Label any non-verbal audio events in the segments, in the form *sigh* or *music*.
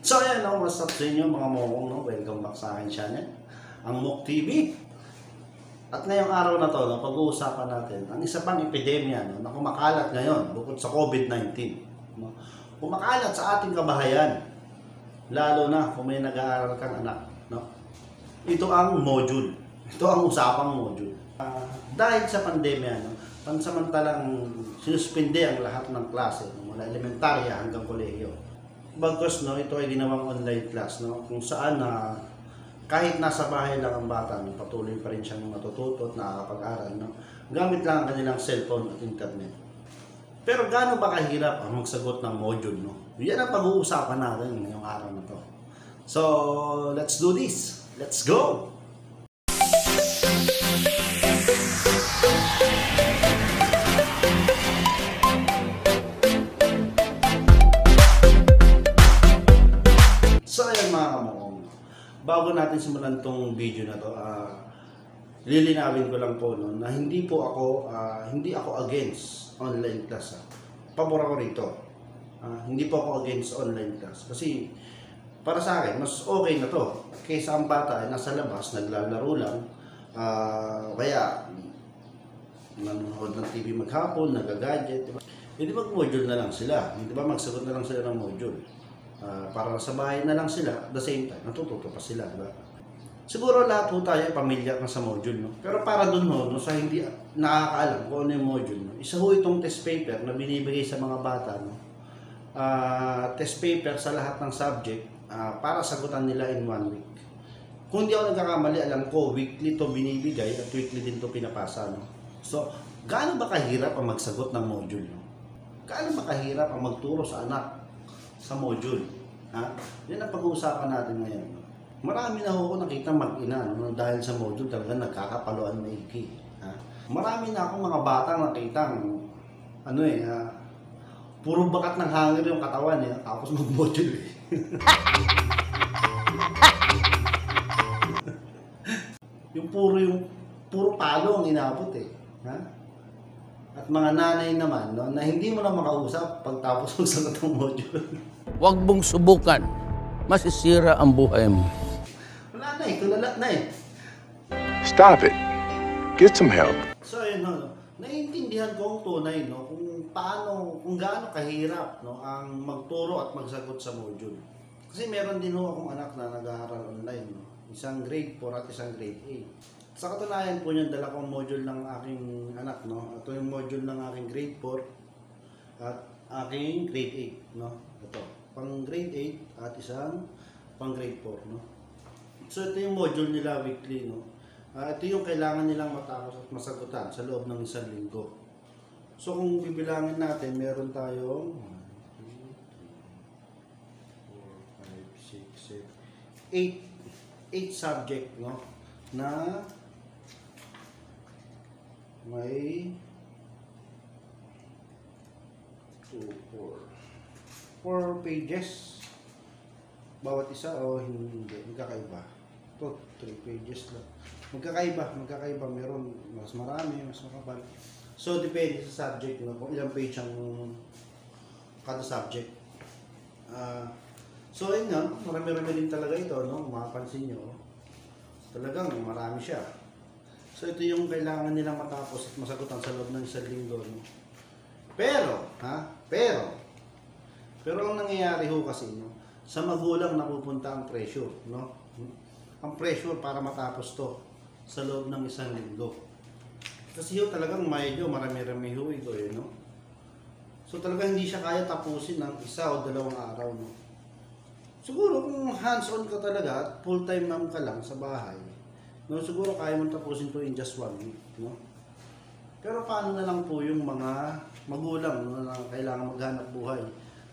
So ayan, no, what's up sa inyo mga mokong, no? Welcome back sa akin channel, ang Mok TV. At ngayong araw na to, no, pag-uusapan natin ang isa pang epidemya no, na kumakalat ngayon bukod sa COVID-19. No? Kumakalat sa ating kabahayan, lalo na kung may nag-aaral kang anak. No? Ito ang module. Ito ang usapang module. Ah, dahil sa pandemya, no, pansamantalang sinuspinde ang lahat ng klase, no, mula elementarya hanggang kolehiyo. Bagkos, no, ito ay ginawang online class, no, kung saan na kahit nasa bahay lang ang bata, no, patuloy pa rin siyang matututo at nakakapag-aral, no, gamit lang ang kanilang cellphone at internet. Pero gaano ba kahirap ang magsagot ng module, no? Yan ang pag-uusapan natin ngayong araw na to. So, let's do this. Let's go! Bago natin simulan tong video na to, ah lilinawin ko lang po no, na hindi po ako ah, hindi ako against online class. ah. Pabor ako rito. Ah, hindi po ako against online class kasi para sa akin mas okay na to kaysa ang bata ay nasa labas naglalaro lang ah, kaya nanonood ng TV maghapon, nagagadget, di ba? Hindi mag-module na lang sila. Di ba magsagot na lang sila ng module. Ah, para sa bahay na lang sila, the same time, natututo pa sila, di ba? Siguro lahat po tayo pamilyar na sa module, no? Pero para dun ho, no, sa hindi nakakaalam kung ano yung module, no? Isa ho itong test paper na binibigay sa mga bata, no? Ah, test paper sa lahat ng subject ah, para sagutan nila in one week. Kung hindi ako nagkakamali, alam ko, weekly to binibigay at weekly din to pinapasa, no? So, gaano ba kahirap ang magsagot ng module, no? Gaano ba kahirap ang magturo sa anak sa module. Ha? Yan ang pag-uusapan natin ngayon. Marami na ako nakita mag-ina no, dahil sa module talaga nagkakapaluan maigi. Ha? Marami na akong mga batang nakita ano eh, ha? puro bakat ng hangin yung katawan eh, tapos mag-module eh. *laughs* yung puro yung puro palo ang inabot eh. Ha? At mga nanay naman no, na hindi mo na makausap pagtapos magsagot ng *laughs* module. Huwag mong subukan. Masisira ang buhay mo. Wala na eh, tulala na eh. Stop it. Get some help. So ayun no, no. naiintindihan ko ang tunay no, kung paano, kung gaano kahirap no, ang magturo at magsagot sa module. Kasi meron din ho akong anak na nag-aaral online. No. Isang grade 4 at isang grade 8. Sa katunayan po niyan, dala kong module ng aking anak. No. Ito yung module ng aking grade 4 at aking grade 8. No. Ito, pang grade 8 at isang pang grade 4. No. So ito yung module nila weekly. No. Ah, ito yung kailangan nilang matapos at masagutan sa loob ng isang linggo. So kung bibilangin natin, meron tayong 8 8 subject no na may 2 4 4 pages. Bawat isa o hindi? Magkakaiba. To 3 pages lang. Magkakaiba magkakaiba. Meron mas marami mas makapal. So depende sa subject no? Kung ilang page ang kada subject. Ah so yun nga marami-rami din talaga ito no? Mapapansin nyo talagang marami siya so ito yung kailangan nilang matapos at masagutan sa loob ng isang linggo no? pero ha pero pero ang nangyayari ho kasi no sa magulang napupunta ang pressure no ang pressure para matapos to sa loob ng isang linggo. Kasi yun talagang medyo marami-rami ho ito eh, no? So talagang hindi siya kaya tapusin ng isa o dalawang araw, no? Siguro kung hands-on ka talaga at full-time ma'am ka lang sa bahay, no, siguro kaya mo tapusin to in just one week, no? Pero paano na lang po yung mga magulang no, na kailangan maghanap buhay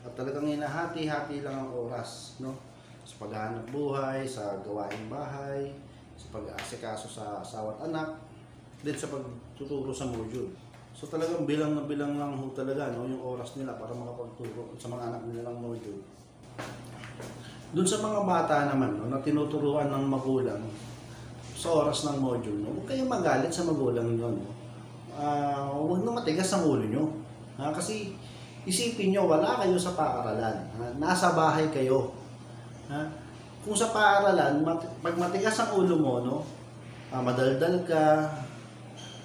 at talagang hinahati-hati lang ang oras, no? Sa paghahanap buhay, sa gawaing bahay, sa pag-aasikaso sa asawa anak, din sa pagtuturo sa module. So talagang bilang na bilang lang ho talaga no, yung oras nila para makapagturo sa mga anak nila ng module. Doon sa mga bata naman no, na tinuturuan ng magulang sa oras ng module, no, huwag kayong magalit sa magulang nyo. No. Ah, huwag na matigas ang ulo nyo. Ha? Kasi isipin nyo, wala kayo sa paaralan. Ha? Nasa bahay kayo. Ha? Kung sa paaralan, mat- pag matigas ang ulo mo, no? Ah, madaldal ka,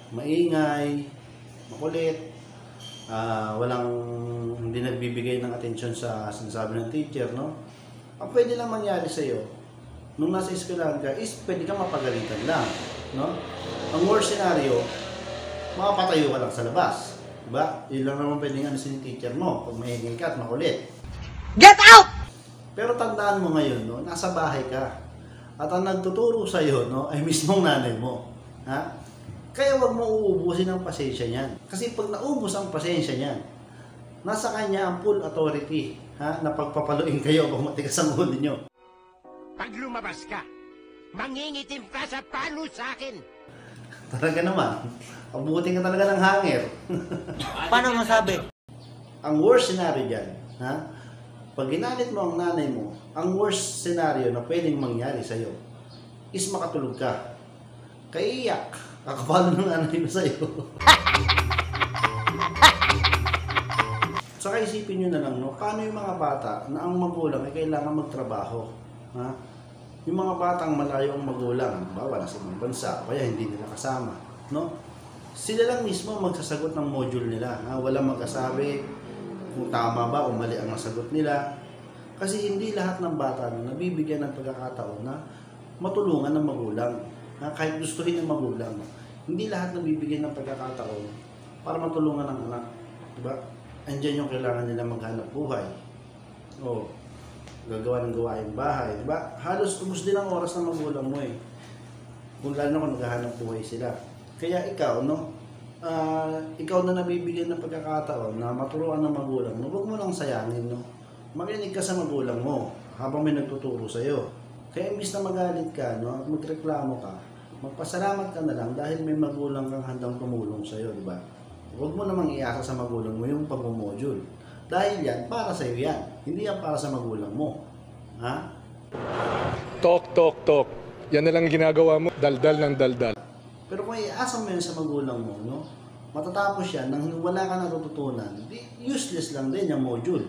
maingay, makulit, ah, walang hindi nagbibigay ng atensyon sa sinasabi ng teacher, no? Ang pwede lang mangyari sa iyo, nung nasa eskwelahan ka, is pwede ka mapagalitan lang, no? Ang worst scenario, makapatayo ka lang sa labas. Diba? Yun lang naman pwede nga si teacher mo pag maingay ka at makulit. Get out! Pero tandaan mo ngayon, no, nasa bahay ka. At ang nagtuturo sa iyo, no, ay mismong nanay mo. Ha? Kaya wag mo uubusin ang pasensya niyan. Kasi pag naubos ang pasensya niyan, nasa kanya ang full authority, ha, na pagpapaluin kayo kung matigas ang ulo niyo. Pag lumabas ka, mangingitim ka sa palo sa akin. Talaga naman, abutin ka talaga ng hanger. *laughs* Paano masabi? ang worst scenario dyan, ha? Pag ginalit mo ang nanay mo, ang worst scenario na pwedeng mangyari sa'yo is makatulog ka. Kaiyak. Kakapalo ng nanay mo sa'yo. *laughs* Saka isipin nyo na lang, no? Paano yung mga bata na ang magulang ay kailangan magtrabaho? Ha? Yung mga batang malayo ang magulang, bawa na sa ibang bansa, kaya hindi nila kasama, no? Sila lang mismo magsasagot ng module nila. Ha? Walang magkasabi kung tama ba o mali ang nasagot nila. Kasi hindi lahat ng bata no, nabibigyan ng pagkakataon na matulungan ng magulang. Ha? Kahit gustuhin ng magulang. Hindi lahat nabibigyan ng pagkakataon para matulungan ng anak. Diba? Andyan yung kailangan nila maghanap buhay. O, gagawa ng gawain bahay. Diba? Halos ubos din ang oras ng magulang mo eh. Kung lalo kung naghahanap buhay sila. Kaya ikaw, no? ah, ikaw na nabibigyan ng pagkakataon na maturuan ng magulang mo, huwag mo lang sayangin, no? Makinig ka sa magulang mo habang may nagtuturo sa'yo. Kaya imbis na magalit ka, no? At magreklamo ka, magpasalamat ka na lang dahil may magulang kang handang tumulong sa'yo, di ba? Huwag mo namang iasa sa magulang mo yung pag-module. Dahil yan, para sa'yo yan. Hindi yan para sa magulang mo. Ha? Talk, talk, talk. Yan na lang ginagawa mo. Daldal ng daldal. Pero kung iasa mo yun sa magulang mo, no? matatapos yan nang wala ka natututunan, useless lang din yung module.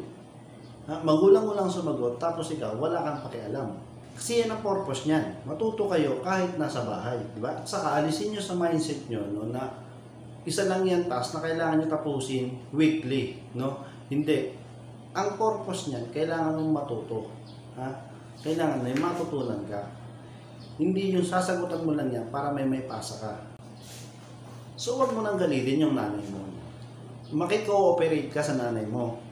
Ha? Magulang mo lang sumagot, tapos ikaw, wala kang pakialam. Kasi yan ang purpose niyan. Matuto kayo kahit nasa bahay. Di ba? At saka alisin nyo sa mindset nyo no, na isa lang yan task na kailangan nyo tapusin weekly. No? Hindi. Ang purpose niyan, kailangan mong matuto. Ha? Kailangan yung matutunan ka. Hindi yung sasagutan mo lang yan para may may pasa ka. So, wag mo nang galitin yung nanay mo. Makikooperate ka sa nanay mo.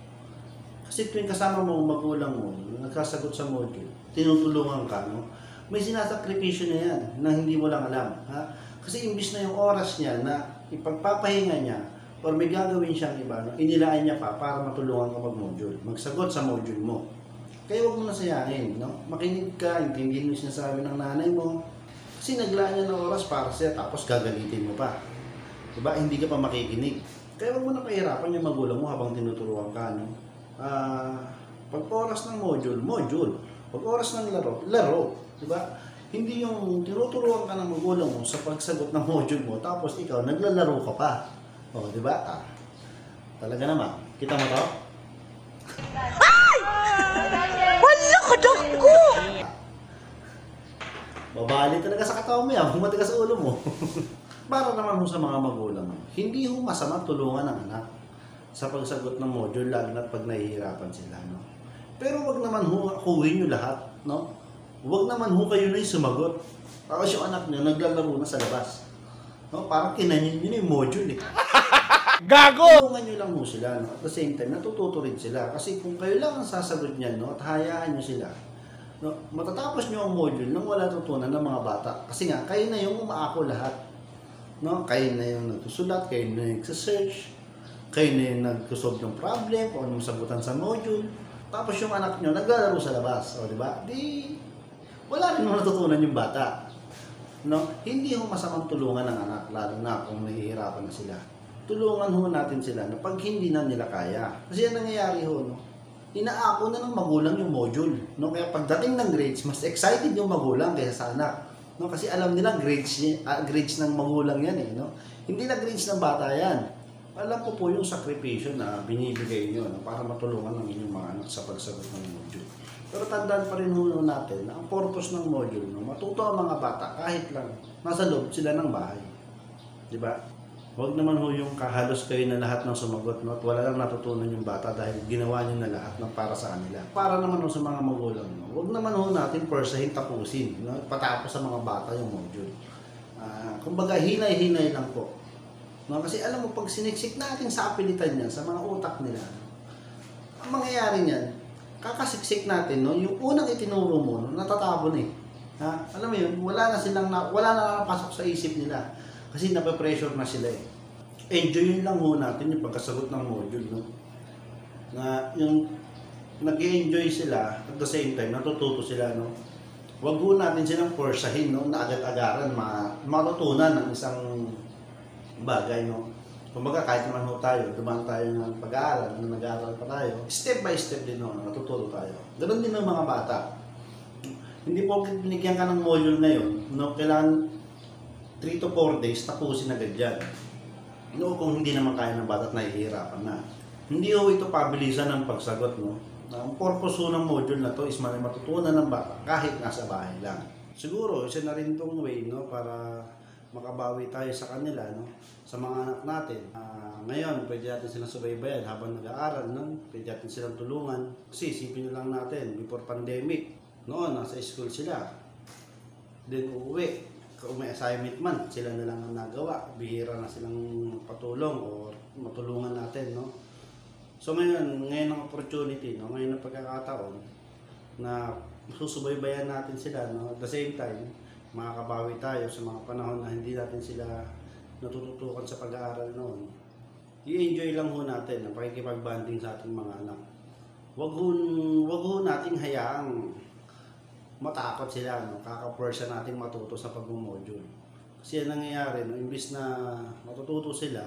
Kasi tuwing kasama mo ang magulang mo, nagkasagot sa module, tinutulungan ka, no? May sinasakripisyo na yan na hindi mo lang alam. Ha? Kasi imbis na yung oras niya na ipagpapahinga niya or may gagawin siyang iba, no? inilaan niya pa para matulungan ka mag-module. Magsagot sa module mo. Kaya huwag mo na sayangin, no? Makinig ka, intindihin mo sinasabi ng nanay mo. Kasi naglaan niya ng oras para siya, tapos gagalitin mo pa. Diba? Hindi ka pa makikinig. Kaya huwag mo na pahirapan yung magulang mo habang tinuturuan ka, no? Ah, pag oras ng module, module. Pag oras ng laro, laro. Diba? Hindi yung tinuturuan ka ng magulang mo sa pagsagot ng *laughs* module mo, tapos ikaw, naglalaro ka pa. O, di ba? Ah, talaga naman. Kita mo to? Wala ka ko! Babali talaga sa katawan mo yan, bumatigas sa ulo mo. *laughs* Para naman ho sa mga magulang, hindi ho masama tulungan ng anak sa pagsagot ng module, lalo na pag nahihirapan sila. No? Pero wag naman ho akuhin nyo lahat. No? Wag naman ho kayo na yung sumagot. Tapos yung anak nyo, naglalaro na sa labas. No? Parang kinanyin nyo na yung module eh. *laughs* Gago! Tulungan nyo lang ho sila, no? At the same time, natututo rin sila. Kasi kung kayo lang ang sasagot niyan, no? At hayaan nyo sila, no? Matatapos nyo ang module nang wala tutunan ng mga bata. Kasi nga, kayo na yung umaako lahat. No? Kayo na yung nagsusulat, kayo na yung nagsasearch, kayo na yung nagkusolve ng problem, kung anong sagutan sa module. Tapos yung anak nyo, naglalaro sa labas. O, di ba? Di, wala rin mo natutunan yung bata. No? Hindi ho masamang tulungan ng anak, lalo na kung nahihirapan na sila tulungan ho natin sila na pag hindi na nila kaya. Kasi yan nangyayari ho, no? Inaako na ng magulang yung module. No? Kaya pagdating ng grades, mas excited yung magulang kaysa sa anak. No? Kasi alam nila grades, ah, grades ng magulang yan eh. No? Hindi na grades ng bata yan. Alam ko po yung sakripisyo na binibigay nyo no? para matulungan ng inyong mga anak sa pagsagot ng module. Pero tandaan pa rin ho natin na ang purpose ng module, no, matuto ang mga bata kahit lang nasa loob sila ng bahay. Di ba? Huwag naman ho yung kahalos kayo na lahat ng sumagot no, at wala lang natutunan yung bata dahil ginawa niyo na lahat ng para sa kanila. Para naman ho sa mga magulang, no, huwag naman ho natin persahin tapusin, no, patapos sa mga bata yung module. Ah, kumbaga, hinay-hinay lang po. No, kasi alam mo, pag siniksik natin sa apilitan niya, sa mga utak nila, ang mangyayari niyan, kakasiksik natin, no, yung unang itinuro mo, no, natatapon eh. Ha? Alam mo yun, wala na silang, na, wala na nakapasok sa isip nila. Kasi nape-pressure na sila eh. Enjoyin lang ho natin yung pagkasagot ng module, no? Na yung nag enjoy sila at the same time natututo sila, no? Huwag ho natin silang forsahin, no? Na agad-agaran ma matutunan ng isang bagay, no? Kumbaga, kahit naman ho tayo, dumaan tayo ng pag-aaral, nung nag-aaral pa tayo, step by step din ho, natututo tayo. Ganun din ng mga bata. Hindi po binigyan ka ng module ngayon, no? Kailangan 3 to 4 days, tapusin agad yan. No, kung hindi naman kaya ng bata at nahihirapan na. Hindi ho ito pabilisan ng pagsagot, no? Ang purpose ng module na to is matutunan ng bata kahit nasa bahay lang. Siguro, isa na rin itong way, no? Para makabawi tayo sa kanila, no? Sa mga anak natin. Ah, ngayon, pwede natin silang subaybayan habang nag-aaral, no? Pwede natin silang tulungan. Kasi isipin nyo lang natin, before pandemic, noon, nasa school sila. Then uuwi, kung may assignment man, sila na lang ang nagawa. Bihira na silang patulong o matulungan natin, no? So ngayon, ngayon ang opportunity, no? Ngayon ang pagkakataon na susubaybayan natin sila, no? At the same time, makakabawi tayo sa mga panahon na hindi natin sila natututukan sa pag-aaral noon. I-enjoy lang ho natin ang pakikipag-banding sa ating mga anak. Wag ho, wag ho nating hayaang matakot sila, no? kaka-force natin matuto sa pag-module. Kasi ang nangyayari, no? imbis na matututo sila,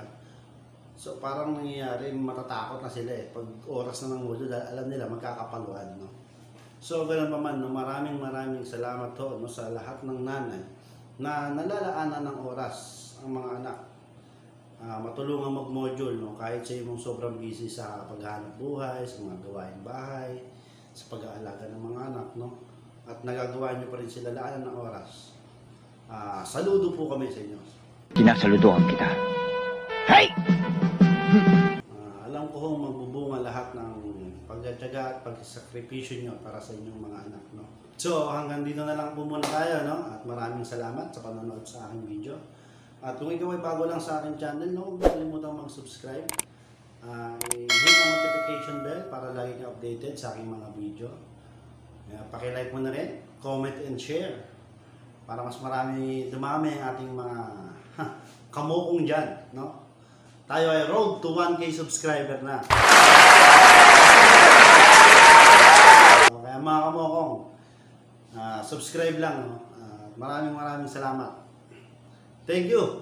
so parang nangyayari, matatakot na sila eh. Pag oras na ng module, alam nila magkakapaluan. No? So, ganun pa man, no? maraming maraming salamat ho no? sa lahat ng nanay na nalalaanan ng oras ang mga anak. Ah, matulungan mag-module no? kahit sa mong sobrang busy sa paghahanap buhay, sa mga gawain bahay, sa pag-aalaga ng mga anak. No? At nagagawa nyo pa rin sila laanan ng oras. Ah, saludo po kami sa inyo. Sinasaludohan kita. Ah, alam ko hong magbubunga lahat ng pagtsatsaga at pagsakripisyo nyo para sa inyong mga anak. No? So hanggang dito na lang po muna tayo. No? At maraming salamat sa panonood sa aking video. At kung ikaw ay bago lang sa aking channel, no, huwag kalimutan mag-subscribe. Uh, hit ang notification bell para lagi ka updated sa aking mga video. Uh, pakilike mo na rin, comment and share para mas marami dumami ang ating mga kamukong dyan. No? Tayo ay road to 1K subscriber na. So, Kaya mga kamukong, ah, subscribe lang. No? Ah, maraming maraming salamat. Thank you!